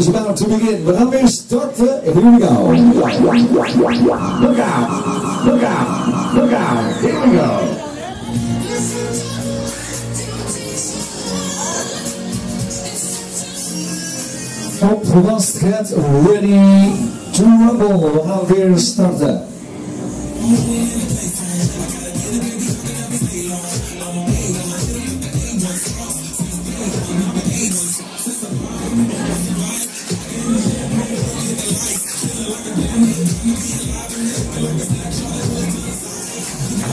is about to begin. But let me start the. Here we go. Look out! Look out! Look out! Here we go. Op the last cat ready to rumble. Now here start.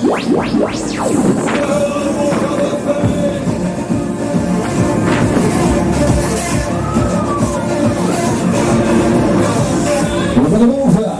We're going to move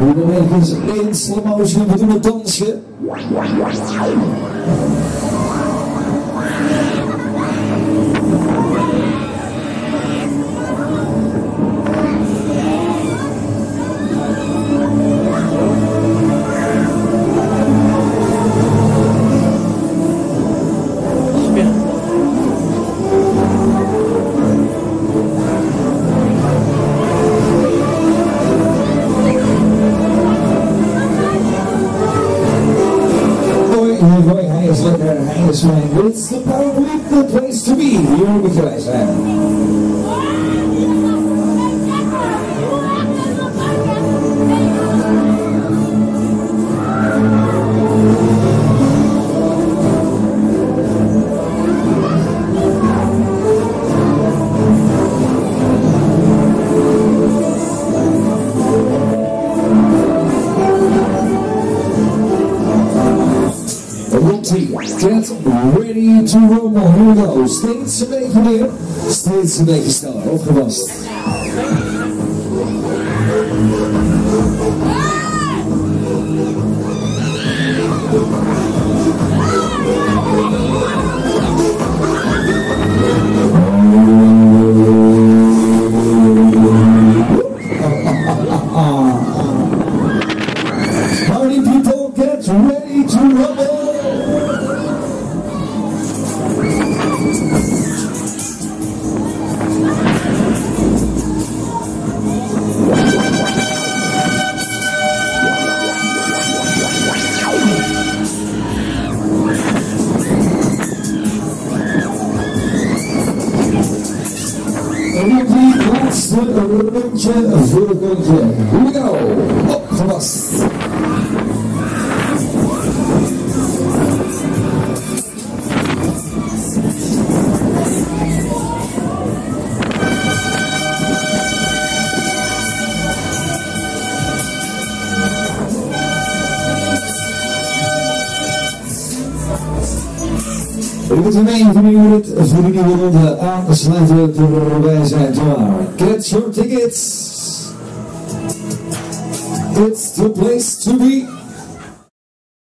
Hoe dan in slow motion, we doen het dansje. Roy Hayes, Leonard Hayes, man. It's the perfect place to be. Here with you, man. Monty. Get ready to rumble. Here we go. Steeds een beetje meer. Steeds een beetje sneller. Opgepast. Ah. ah, ah, ah. Zırkınca, zırkınca. Here we go. Up from moeten wij vernieuwen, vernieuwen ronde aansluiten voor wij zijn klaar. Get your tickets. It's the place to be.